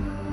you.